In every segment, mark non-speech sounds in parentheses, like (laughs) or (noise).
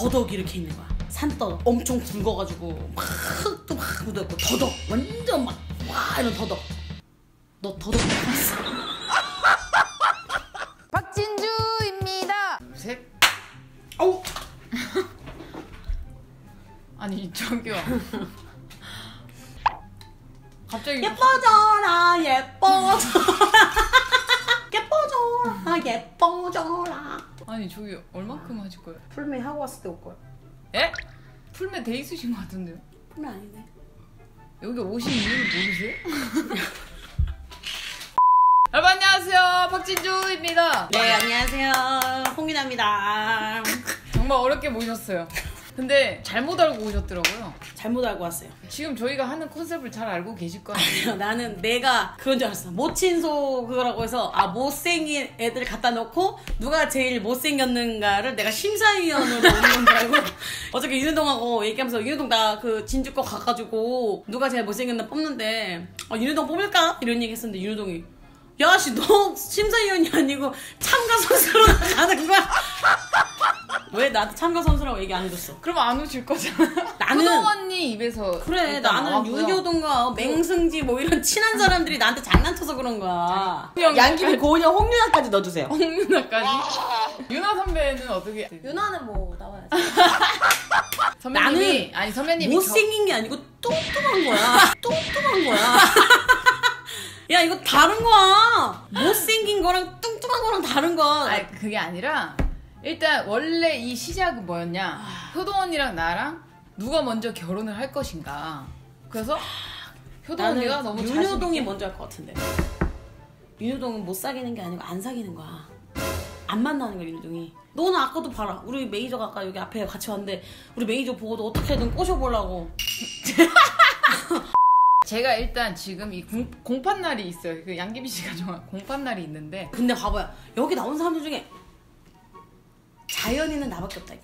더덕 이렇게 있는 거야. 산더덕 엄청 굵어가지고 막 흙도 막 묻어있고 더덕 완전 막 와 이런 더덕. 너 더덕 먹었어? (laughs) 박진주입니다. 셋. 어우 (laughs) 아니 저기요. (laughs) 갑자기 예뻐져라 예뻐져라 예뻐져라 예뻐져라. 아니 저기 얼마큼 하실 거예요? 풀메 하고 왔을 때 올 거야. 에? 풀매 돼 있으신 것 같은데요? 풀메 아니네. 여기 오신 이유를 모르세요? (laughs) 여러분 안녕하세요 박진주입니다. 네 안녕하세요 홍윤아입니다. 정말 어렵게 모셨어요. 근데 잘못 알고 오셨더라고요. 잘못 알고 왔어요. 지금 저희가 하는 컨셉을 잘 알고 계실 거 아니에요? 나는 내가 그건 줄 알았어. 모친소 그거라고 해서 아 못생긴 애들 갖다 놓고 누가 제일 못생겼는가를 내가 심사위원으로 오는 줄 알고 (laughs) 어저께 윤효동하고 얘기하면서 윤효동 나 그 진주 거 가가지고 누가 제일 못생겼나 뽑는데 아, 윤효동 뽑을까? 이런 얘기 했었는데 윤효동이 야씨 너 심사위원이 아니고 참가 선수로 나가는 거야? (laughs) 왜 나한테 참가 선수라고 얘기 안 해줬어? 그럼 안 오실 거잖아. 나는- 효동 언니 입에서 그래 나는 나왔고요. 윤효동과 맹승지 뭐 이런 친한 사람들이 나한테 장난쳐서 그런 거야 양귀비 고은영 홍윤아까지 넣어주세요. 홍윤아까지. 유나 선배는 어떻게? 윤아는 뭐 나와야지 (laughs) 선배님이 아니 선배님이 못생긴 게 아니고 뚱뚱한 거야 (laughs) 뚱뚱한 거야 (laughs) 야 이거 다른 거야 못생긴 거랑 뚱뚱한 거랑 다른 거야 아니 그게 아니라 일단 원래 이 시작은 뭐였냐? 효동 언니랑 나랑 누가 먼저 결혼을 할 것인가. 그래서 효동 나는 언니가 너무 윤효동이 먼저 할 것 같은데. 윤효동은 못 사귀는 게 아니고 안 사귀는 거야. 안 만나는 거야 윤효동이. 너는 아까도 봐라. 우리 매니저가 아까 여기 앞에 같이 왔는데 우리 매니저 보고도 어떻게든 꼬셔보려고. (laughs) 제가 일단 지금 이 공, 공판 날이 있어요. 그 양귀비 씨가 좋아 공판 날이 있는데. 근데 봐봐요. 여기 나온 사람들 중에 자연이는 나밖에 없다 이거.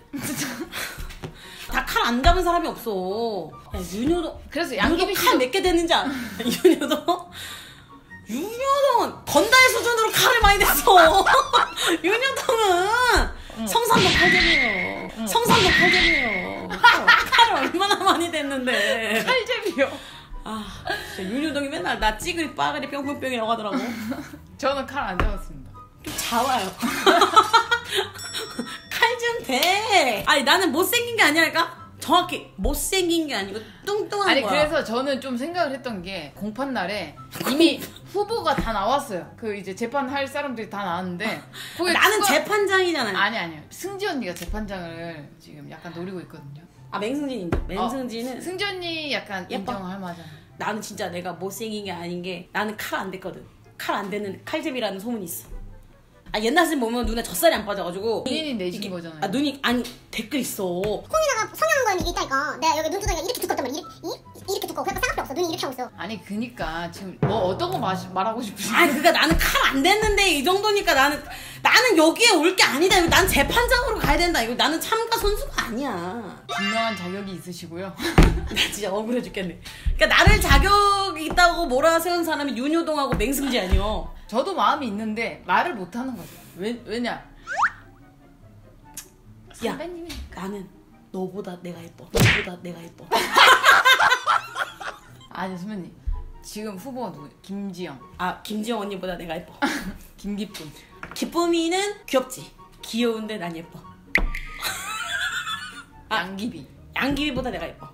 다칼안 잡은 사람이 없어. 야 윤효동 그래서 양귀비 양귀비 칼 씨도 몇개 됐는지 알아? 윤효동 윤효동은 건달 수준으로 칼을 많이 냈어. (laughs) 윤효동은 성산도 팔잼이에요. 성산도 팔잼이에요. 칼, 칼을 얼마나 많이 됐는데. 칼잼이요? 아 진짜 윤효동이 맨날 나 찌그리 빠그리 뿅뿅뿅이라고 하더라고. 저는 칼 안 잡았습니다. 좀 자와요. (laughs) 칼좀 대. 아니 나는 못생긴 게 아니랄까? 정확히 못생긴 게 아니고 뚱뚱한 아니 거야. 그래서 저는 좀 생각을 했던 게 공판 날에 (laughs) 이미 후보가 다 나왔어요 그 이제 재판할 사람들이 다 나왔는데 (laughs) 나는 추가- 재판장이잖아요. 아니 아니요. 승지 언니가 재판장을 지금 약간 노리고 있거든요. 아 맹승진인데 맹승진은 승지 언니 약간 예뻐. 인정할 만한. 나는 진짜 내가 못생긴 게 아닌 게 나는 칼 안 됐거든. 칼 안 되는 칼집이라는 소문이 있어. 아 옛날 사진 보면 눈에 젖살이 안 빠져가지고 본인이 내신 이게- 거잖아요. 아 눈이 아니 댓글 있어. 콩이나가 성형한 거는 이게 있다니까. 내가 여기 눈두덩이가 이렇게 두껍단 말이야. 이렇게, 이, 이렇게 두꺼워. 그러니까 쌍꺼풀 없어. 눈이 이렇게 하고 있어. 아니 그니까 지금 뭐 어떤 거 마, 말하고 싶으신지. 아니 그니까 나는 칼 안 됐는데 이 정도니까 나는 나는 여기에 올 게 아니다. 이거 난 재판장으로 가야 된다. 이거 나는 참가 선수가 아니야. 분명한 자격이 있으시고요. (laughs) 나 진짜 억울해 죽겠네. 그러니까 나를 자격 있다고 몰아세운 사람이 윤효동하고 맹승지 아니요. 저도 마음이 있는데 말을 못 하는 거죠. 왜 왜냐? 야. 선배님이 나는 너보다 내가 예뻐. 너보다 내가 예뻐. (laughs) 아니 선배님 지금 후보가 누구? 김지영, 아 김지영 언니보다 내가 예뻐. (laughs) 김기쁨. 기쁨이는 귀엽지. 귀여운데 난 예뻐. (laughs) 아. 양기비. 양귀비보다 내가 예뻐.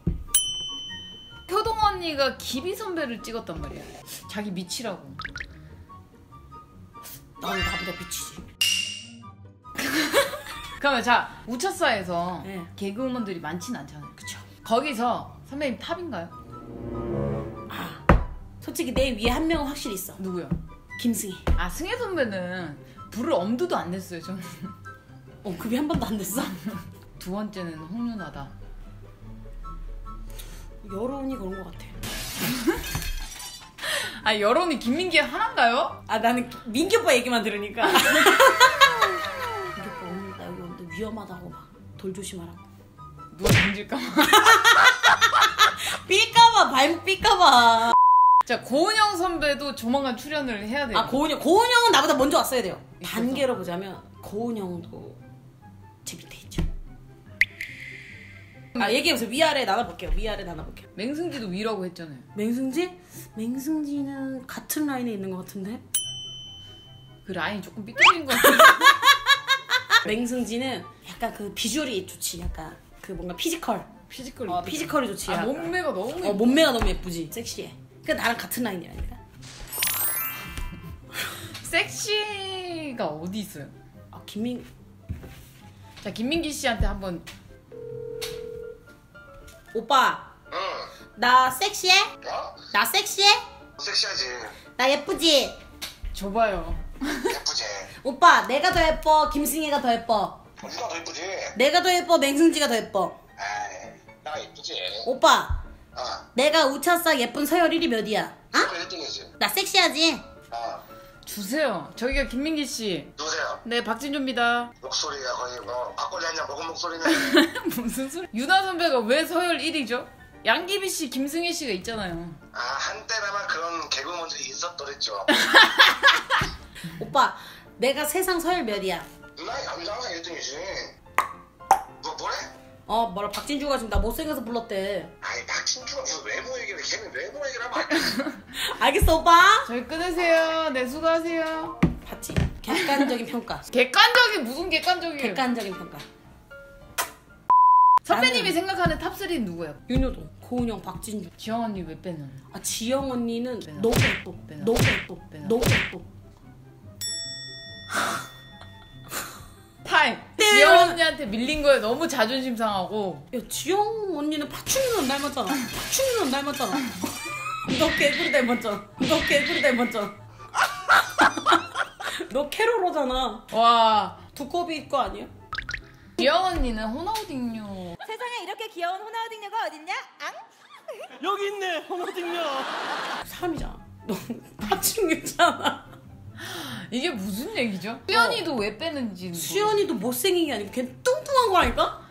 효동 언니가 기비 선배를 찍었단 말이야. 자기 미치라고. 나는 나보다 미치지. 그러면 자 우차사에서 네. 개그우먼들이 많진 않잖아요. 그쵸. 거기서 선배님 탑인가요? 아 솔직히 내 위에 한 명은 확실히 있어. 누구요? 김승희. 아 승혜 선배는 불을 엄두도 안 냈어요. 저는 어 급이 한 번도 안 됐어? (laughs) 두 번째는 홍윤아다. 여론이 그런 것 같아. (laughs) 아 여론이 김민기 하나인가요? 아 나는 민기 오빠 얘기만 들으니까 (laughs) 민기 오빠 오늘 나 여기 오는데 위험하다고 막 돌 조심하라고 누가 던질까? (laughs) 삐까봐 발 삐까봐 자 고은영 선배도 조만간 출연을 해야 돼요. 아 고은영 고은영은 나보다 먼저 왔어야 돼요 있어서. 단계로 보자면 고은영도 아 얘기해보세요. 위아래 나눠볼게요. 위아래 나눠볼게요. 맹승지도 위라고 했잖아요. 맹승지? 맹승지는 같은 라인에 있는 것 같은데? 그 라인이 조금 삐뚤린 것 같아요. (laughs) 맹승지는 약간 그 비주얼이 좋지. 약간 그 뭔가 physical. physical이. 어, physical이 좋지. 아, 약간. 몸매가 너무 어, 예뻐. 몸매가 너무 예쁘지. 섹시해. 그 나랑 같은 라인이라니까. (laughs) 섹시가 어디 있어요? 아 김민 자 김민기 씨한테 한번 오빠 응. 나 섹시해? 어? 나 섹시해? 섹시하지. 나 예쁘지? 줘봐요. 예쁘지. 오빠 내가 더 예뻐 김승희가 더 예뻐 누가 더 예쁘지? 내가 더 예뻐 맹승지가 더 예뻐 에이, 나 예쁘지. 오빠 어. 내가 우차싸 예쁜 서열 1위 몇이야? 어? 그래 1등이지. 나 섹시하지? 어. 주세요. 저기가 김민기 씨. 누구세요? 네 박진조입니다. 목소리가 거의 뭐 막걸리 한잔 먹은 목소리네. (laughs) 무슨 소리? 유나 선배가 왜 서열 1위죠? 양기비 씨, 김승희 씨가 있잖아요. 아 한때나마 그런 개그먼들이 있었더랬죠. (laughs) 오빠 내가 세상 서열 몇이야? 누나 남자가 1등이지. 뭐 뭐래? 어 뭐라 박진주가 지금 나 못생겨서 불렀대 아이 박진주가 무슨 외모 얘기를 걔는 외모 얘기를 하면 안 돼. (laughs) 알겠어 오빠? 저희 끊으세요. 네 수고하세요. 객관적인 평가 객관적인 무슨 객관적이에요? 객관적인 평가 선배님이 나는- 생각하는 top 3는 누구예요? 윤효동 고은영 박진주 지영 언니 왜 빼는? 아 지영 언니는 빼놔. 너무 예뻐 빼놔. 너무 예뻐 빼놔. 너무 예뻐 타임. 네, 지영. 언니한테 밀린 거에 너무 자존심 상하고 야 지영 언니는 파충류는 닮았잖아 파충류는 닮았잖아 너 개구리 닮았잖아 너 개구리 닮았잖아 너 캐롤로잖아 와 두꺼비 거 아니야? 지영 언니는 호나우딩요. 세상에 이렇게 귀여운 호나우딩녀가 어딨냐? 앙? 여기 있네, 홍어등요. 사람이잖아 너 파충류잖아 이게 무슨 얘기죠? 수연이도 왜 빼는지 수연이도 못생긴 게 아니고 걔 뚱뚱한 거라니까?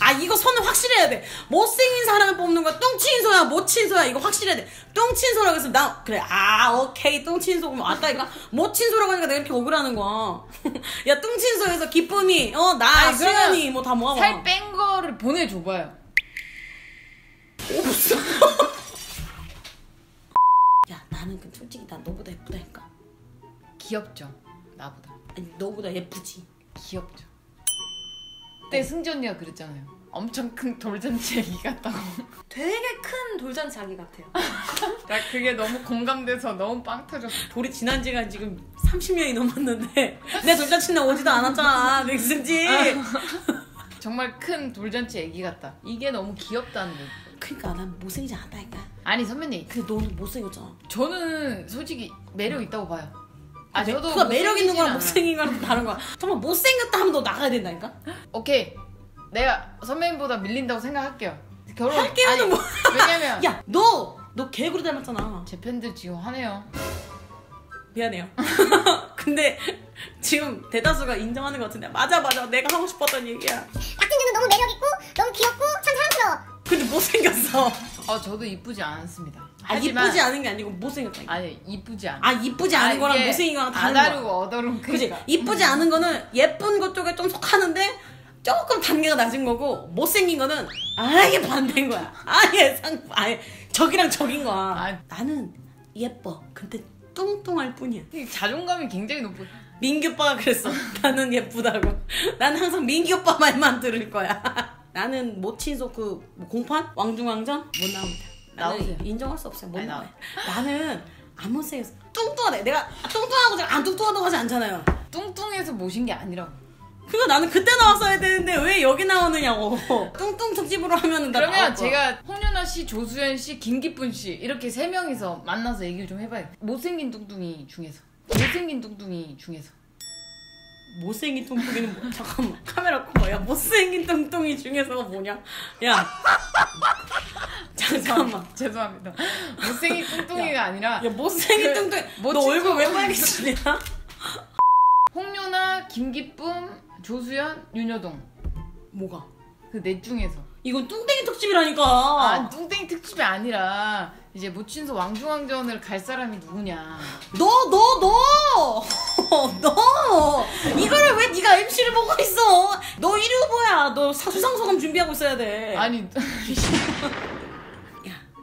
아 이거 선을 확실해야 돼. 못생긴 사람을 뽑는 거야 뚱친 소야 못친 소야. 이거 확실해야 돼. 뚱친 소라고 해서 나 그래. 아 오케이. 뚱친 소 그러면 왔다니까 못친 소라고 하니까 내가 이렇게 억울하는 거야. (laughs) 야 뚱친 소에서 기쁨이 어나 수연이 뭐 다 모아봐. 살 뺀 거를 보내줘봐요. 없어 (laughs) 야 나는 그 솔직히 난 너보다 예쁘다니까. 귀엽죠. 나보다. 아니 너보다 예쁘지. 귀엽죠. 그때 승지 언니가 그랬잖아요. 엄청 큰 돌잔치 얘기 같다고. 되게 큰 돌잔치 아기 같아요. (laughs) 나 그게 너무 공감돼서 너무 빵 터졌어. 돌이 지난 지가 지금 30년이 넘었는데 내 돌잔치 날 오지도 않았잖아 맥승지 (laughs) 정말 큰 돌잔치 얘기 같다. 이게 너무 귀엽다는 거. 그니까 난 못생기지 않다니까 아니 선배님, 근데 너는 못생겼잖아 저는 솔직히 매력 있다고 봐요. 아 저도 그가 매력 있는 거랑 못생긴 거랑 다른 거야. 정말 못생겼다 하면 너 나가야 된다니까. 오케이, 내가 선배님보다 밀린다고 생각할게요. 결혼 할게요는 뭐 왜냐면 야 너 너 개구리 닮았잖아. 제 팬들 지금 화내요. 미안해요. (laughs) 근데 지금 대다수가 인정하는 것 같은데. 맞아 맞아. 내가 하고 싶었던 얘기야. 박진주는 너무 매력 있고 너무 귀엽고 참 사랑스러워. 근데 못생겼어. 어 저도 이쁘지 않았습니다. 아 이쁘지 않은 게 아니고 못생겼다니까. 아니 이쁘지 않아. 아 이쁘지 않은 거랑 이게 못생긴 거랑 다른 거야 아다르고 어다른 그지. 이쁘지 않은 거는 예쁜 것 쪽에 좀 속하는데 조금 단계가 낮은 거고 못생긴 거는 아예 반대인 거야. 아예 상 아예 적이랑 적인 거야. 아. 나는 예뻐. 근데 뚱뚱할 뿐이야. 이 자존감이 굉장히 높고 민규 오빠가 그랬어. (laughs) 나는 예쁘다고. 난 항상 민규 오빠 말만 들을 거야. (laughs) 나는 모친소 그뭐 공판? 왕중왕전? 못 나옵니다 나오세요. 인정할 수 없어요 못 아니, 나와요 나는 안 못생겼어 뚱뚱하다 내가 뚱뚱하고 제가 안 뚱뚱하다고 하지 않잖아요 뚱뚱해서 모신 게 아니라고. 그거 나는 그때 나왔어야 되는데 왜 여기 나오느냐고. (laughs) 뚱뚱 특집으로 하면은 나 그러면 나올 거야. 제가 홍윤아 씨, 조수연 씨, 김기쁜 씨 이렇게 세 명이서 만나서 얘기를 좀 해봐요. 못생긴 뚱뚱이 중에서. 못생긴 뚱뚱이 중에서. 못생긴 뚱뚱이는 뭐, 잠깐만 (laughs) 카메라 꺼봐. 야 못생긴 뚱뚱이 중에서가 뭐냐? 야 잠깐만. (laughs) 죄송합니다. 못생긴 뚱뚱이가 아니라 야 못생긴 그 뚱뚱이. 뭐너 얼굴 왜 빨개지냐? (laughs) 홍윤아, 김기쁨, 조수연, 윤여동 뭐가? 그 넷 중에서. 이건 뚱땡이 특집이라니까. 아 뚱땡이 특집이 아니라 이제 모친소 왕중왕전을 갈 사람이 누구냐. 너 너 너. (laughs) 너 이거를 왜 네가 MC를 보고 있어? 너 1위 후보야. 너 사- 수상소감 준비하고 있어야 돼. 아니 야,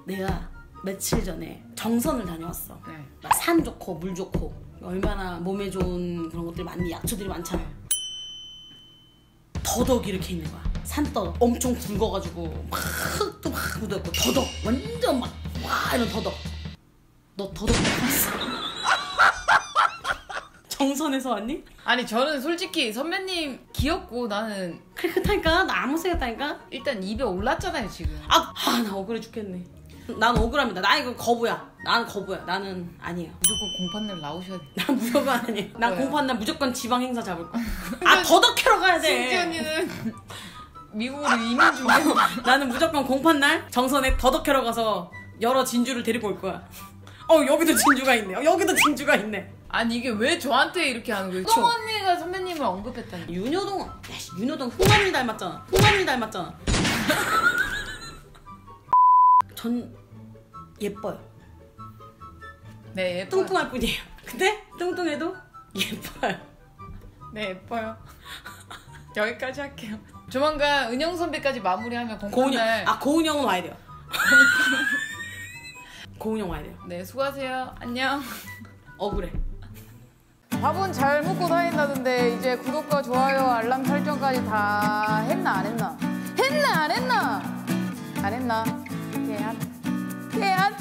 내가 며칠 전에 정선을 다녀왔어. 네. 막산 좋고 물 좋고 얼마나 몸에 좋은 그런 것들이 많니 약초들이 많잖아. 더덕 이렇게 있는 거야. 산더덕 엄청 굵어가지고 막 흙도 막 묻어있고 더덕 완전 막 와 이런 더덕. 너 더덕 먹었어? (laughs) 정선에서 왔니? 아니 저는 솔직히 선배님 귀엽고 나는 그렇다니까 나 아무 생각다니까 일단 입에 올랐잖아요 지금. 아, 아, 나 억울해 죽겠네. 난 억울합니다. 나 이거 거부야. 나는 거부야. 나는 아니에요. 무조건 공판을 나오셔야 돼. 난 무조건 아니에요. 난 왜요? 공부한 날 무조건 지방 행사 잡을 거야. (laughs) 아, 더덕 캐러 가야 돼. 언니는 미국으로 이민 중에 (laughs) 나는 무조건 공판 날 정선에 더덕 캐러 가서 여러 진주를 데리고 올 거야. 어, 여기도 진주가 있네. 어, 여기도 진주가 있네. 아니 이게 왜 저한테 이렇게 하는 거예요? 똥 언니가 선배님을 언급했다니. 윤효동, 야, 씨, 윤효동 흥만이 닮았잖아. 흥만이 닮았잖아. 전 예뻐요. 네 예뻐요. 뚱뚱할 뿐이에요. 근데 뚱뚱해도 예뻐요. 네 예뻐요. (laughs) 여기까지 할게요. 조만간 은영 선배까지 마무리하면 고은영, 공판날. 아 고은영은 와야 돼요. (laughs) 고은영 와야 돼요. 네 수고하세요. 안녕. 억울해. 밥은 잘 먹고 다닌다던데 이제 구독과 좋아요 알람 설정까지 다 했나 안 했나? 했나 안 했나? 안 했나? 걔한 걔한